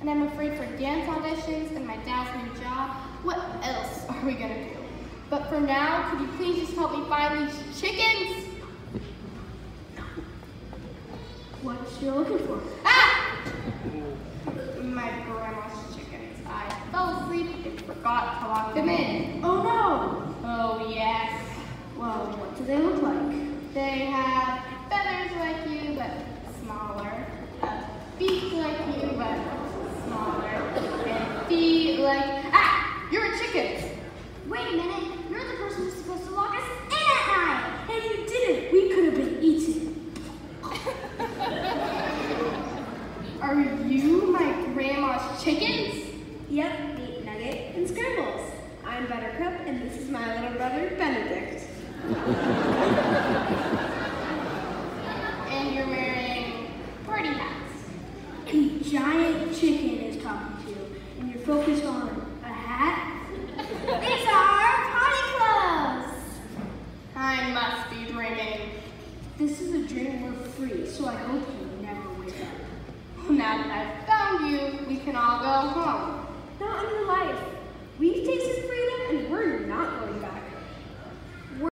and I'm afraid for dance auditions and my dad's new job. What else are we gonna do? But for now, could you please just help me find these chickens? What you looking for? Ah! My grandma's chickens. I fell asleep and forgot to lock them in. Oh no! Oh, yes. Well, what do they look like? They have feathers like you, but smaller. A beak like you, but smaller. And feet like. Ah! You're a chicken! Wait a minute, you're the person who's supposed to lock us in at night! And you didn't! We could have been eaten. Are you my grandma's chickens? Yep, meat nugget and scrambles. I'm Buttercup, and this is my little brother, Benedict. And you're wearing party hats. A giant chicken is talking to you, and you're focused on a hat? These are potty clothes! Must be dreaming. This is a dream we're free, so I hope you never wake up. Now that I've found you, we can all go home. Not in your life.